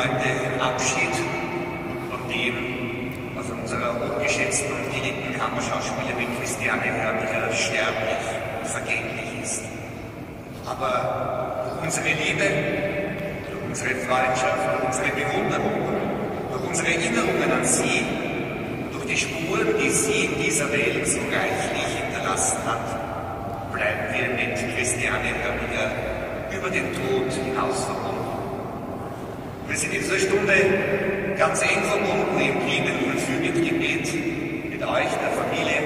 heute Abschied von dem, was unserer ungeschätzten und geliebten Kammerschauspielerin Christiane Hörbiger sterblich und vergänglich ist. Aber unsere Liebe, unsere Freundschaft, unsere Bewunderung, durch unsere Erinnerungen an sie, durch die Spuren, die sie in dieser Welt so reichlich hinterlassen hat, bleiben wir mit Christiane Hörniger über den Tod hinaus verbunden. Wir sind in dieser Stunde ganz eng verbunden im Liebe und Fürbittgebet mit euch, der Familie,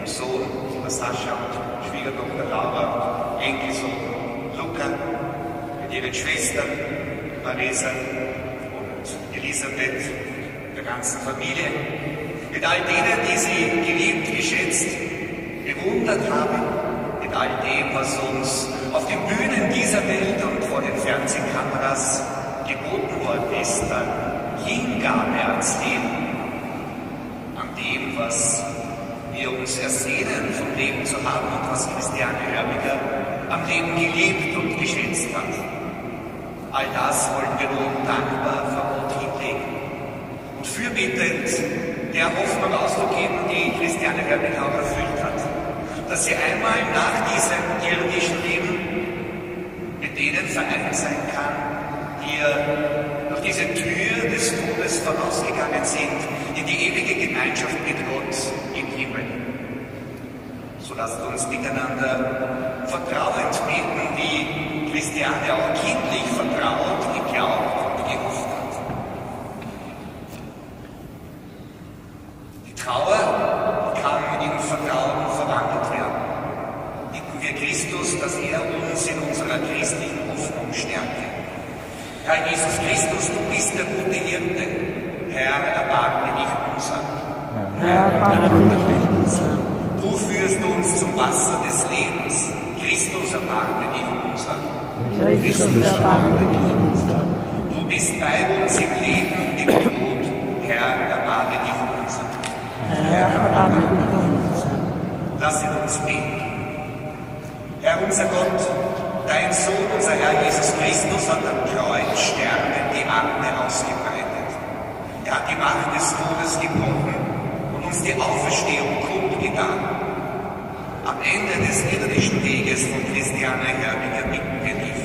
dem Sohn, der Sascha Schwiegertochter Laura, Enkelsohn Luca, mit ihren Schwestern Marisa und Elisabeth, der ganzen Familie, mit all denen, die sie geliebt, geschätzt, bewundert haben, mit all dem, was uns auf den Bühnen dieser Welt und vor den Fernsehkameras geboten worden ist, an Hingabe ans Leben, an dem, was wir uns ersehnen, vom Leben zu haben und was Christiane Hörbiger am Leben gelebt und geschätzt hat. All das wollen wir nun dankbar vor Gott hinlegen und fürbittend der Hoffnung Ausdruck geben, die Christiane Hörbiger auch erfüllt hat, dass sie einmal nach diesem irdischen Leben mit denen vereint sein kann, die durch diese Tür des Todes vorausgegangen sind in die ewige Gemeinschaft mit Gott im Himmel. So lasst uns miteinander vertrauend beten, wie Christiane auch kindlich vertraut, geglaubt und gehofft hat. Die Trauer kann in Vertrauen verwandelt werden. Bitten wir Christus, dass er uns in unserer christlichen Hoffnung stärke. Herr Jesus Christus, du bist der gute Hirte. Herr, erbarme dich unser. Herr, erbarme dich unser. Du führst uns zum Wasser des Lebens. Christus, erbarme dich unser. Christus, erbarme dich unser. Du bist bei uns im Leben und im Tod. Herr, erbarme dich unser. Herr, erbarme dich unser. Lasset uns beten. Herr, unser Gott, Dein Sohn, unser Herr Jesus Christus, hat am Kreuz sterbend die Arme ausgebreitet. Er hat die Macht des Todes gebrochen und uns die Auferstehung kundgetan. Am Ende des irdischen Weges von Christiane Herbiger bitten wir dich.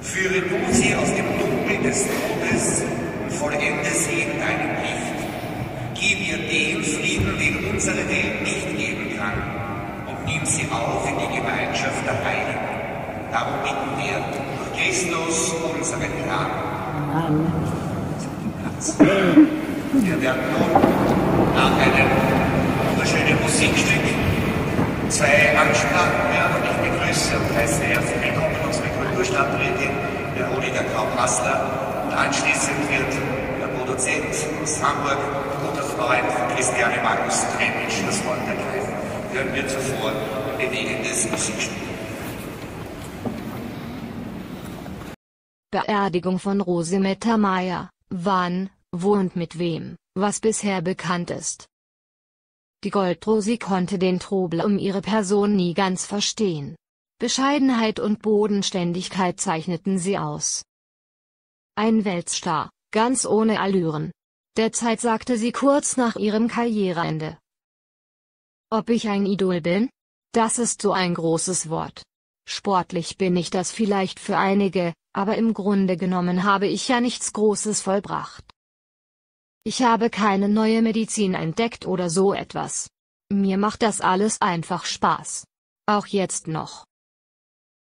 Führe du sie aus dem Dunkel des Todes und vollende sie in deinem Licht. Gib ihr den Frieden, den unsere Welt nicht geben kann, und nimm sie auf in die Gemeinschaft der Heiligen. Darum bitten wir durch Christus, unseren Herrn. Amen. Wir werden nun nach einem wunderschönen Musikstück zwei Ansprachen hören und ich begrüße und heiße herzlich willkommen unsere Kulturstadträtin Veronika Kraub-Hassler und anschließend wird der Produzent aus Hamburg, guter Freund von Christiane Magnus Tremitsch, das Wort ergreifen. Hören wir zuvor bewegendes Musikstück. Beerdigung von Rosemetta Meyer, wann, wo und mit wem, was bisher bekannt ist. Die Goldrosi konnte den Trubel um ihre Person nie ganz verstehen. Bescheidenheit und Bodenständigkeit zeichneten sie aus. Ein Weltstar, ganz ohne Allüren. Derzeit sagte sie kurz nach ihrem Karriereende. Ob ich ein Idol bin? Das ist so ein großes Wort. Sportlich bin ich das vielleicht für einige, aber im Grunde genommen habe ich ja nichts Großes vollbracht. Ich habe keine neue Medizin entdeckt oder so etwas. Mir macht das alles einfach Spaß. Auch jetzt noch.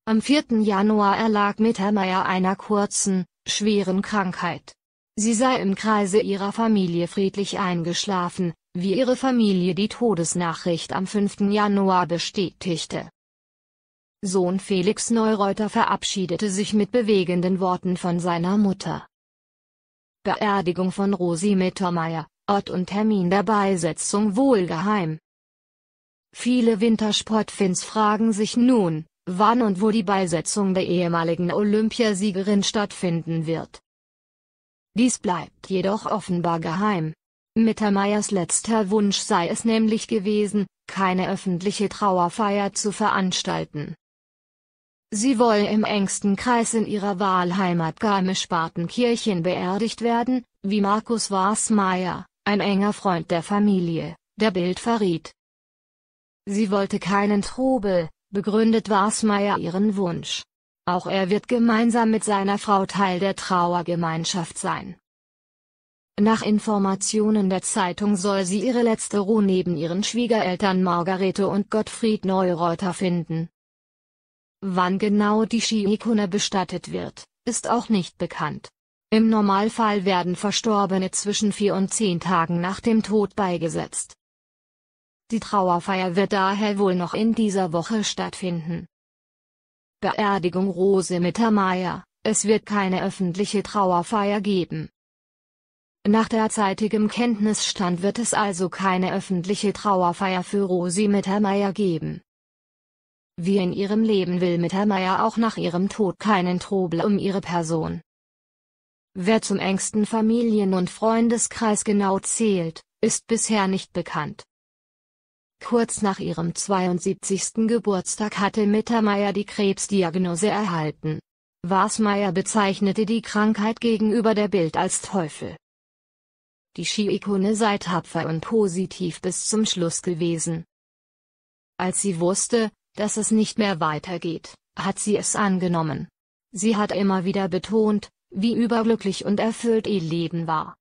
Am 4. Januar erlag Mittermeier einer kurzen, schweren Krankheit. Sie sei im Kreise ihrer Familie friedlich eingeschlafen, wie ihre Familie die Todesnachricht am 5. Januar bestätigte. Sohn Felix Neureuter verabschiedete sich mit bewegenden Worten von seiner Mutter. Beerdigung von Rosi Mittermeier, Ort und Termin der Beisetzung wohl geheim. Viele Wintersportfans fragen sich nun, wann und wo die Beisetzung der ehemaligen Olympiasiegerin stattfinden wird. Dies bleibt jedoch offenbar geheim. Mittermeiers letzter Wunsch sei es nämlich gewesen, keine öffentliche Trauerfeier zu veranstalten. Sie wolle im engsten Kreis in ihrer Wahlheimat Garmisch-Partenkirchen beerdigt werden, wie Markus Wasmeier, ein enger Freund der Familie, der Bild verriet. Sie wollte keinen Trubel, begründet Wasmeier ihren Wunsch. Auch er wird gemeinsam mit seiner Frau Teil der Trauergemeinschaft sein. Nach Informationen der Zeitung soll sie ihre letzte Ruhe neben ihren Schwiegereltern Margarete und Gottfried Neureuter finden. Wann genau die Ski-Ikone bestattet wird, ist auch nicht bekannt. Im Normalfall werden Verstorbene zwischen vier und zehn Tagen nach dem Tod beigesetzt. Die Trauerfeier wird daher wohl noch in dieser Woche stattfinden. Beerdigung Rose Mittermeier, es wird keine öffentliche Trauerfeier geben. Nach derzeitigem Kenntnisstand wird es also keine öffentliche Trauerfeier für Rosi Mittermeier geben. Wie in ihrem Leben will Mittermeier auch nach ihrem Tod keinen Trubel um ihre Person. Wer zum engsten Familien- und Freundeskreis genau zählt, ist bisher nicht bekannt. Kurz nach ihrem 72. Geburtstag hatte Mittermeier die Krebsdiagnose erhalten. Wasmeier bezeichnete die Krankheit gegenüber der Bild als Teufel. Die Ski-Ikone sei tapfer und positiv bis zum Schluss gewesen. Als sie wusste, dass es nicht mehr weitergeht, hat sie es angenommen. Sie hat immer wieder betont, wie überglücklich und erfüllt ihr Leben war.